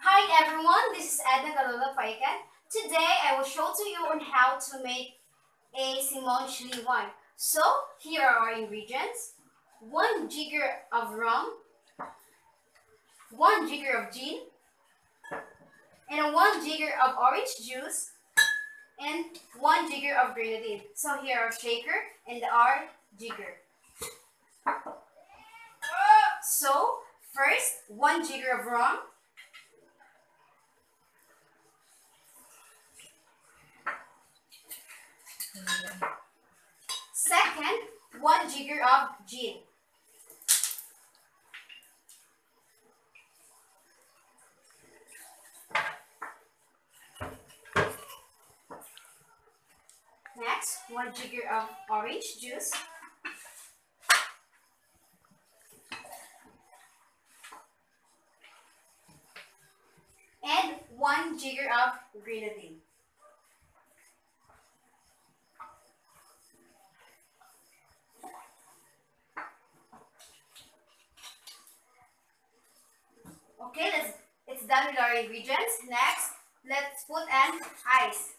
Hi everyone, this is Edna Galula Paican. Today I will show to you on how to make a Simonchli wine. So here are our ingredients. 1 jigger of rum, 1 jigger of gin, and 1 jigger of orange juice, and 1 jigger of grenadine. So here are shaker and our jigger. So first, 1 jigger of rum, Second, 1 jigger of gin. Next, 1 jigger of orange juice. And 1 jigger of grenadine. Okay, let's it's done with our ingredients. Next, let's put an ice.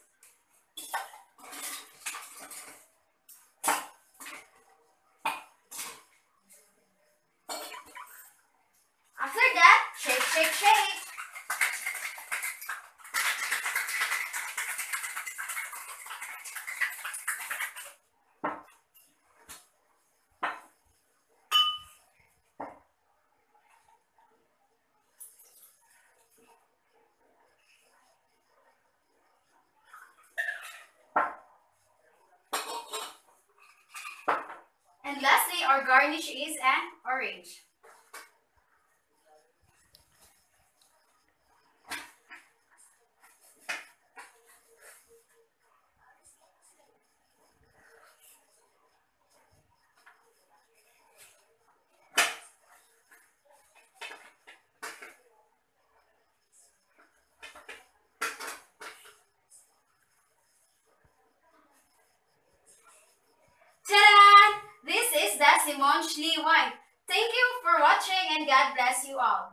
And lastly, our garnish is an orange. The Simonchli wine. Thank you for watching and God bless you all.